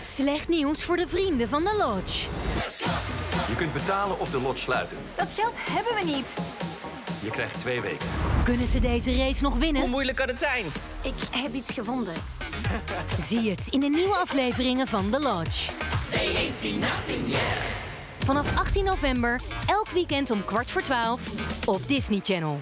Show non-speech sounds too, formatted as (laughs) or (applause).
Slecht nieuws voor de vrienden van de Lodge. Je kunt betalen of de lodge sluiten. Dat geld hebben we niet. Je krijgt twee weken. Kunnen ze deze race nog winnen? Hoe moeilijk kan het zijn? Ik heb iets gevonden. (laughs) Zie het in de nieuwe afleveringen van The Lodge. Vanaf 18 november, elk weekend om kwart voor twaalf op Disney Channel.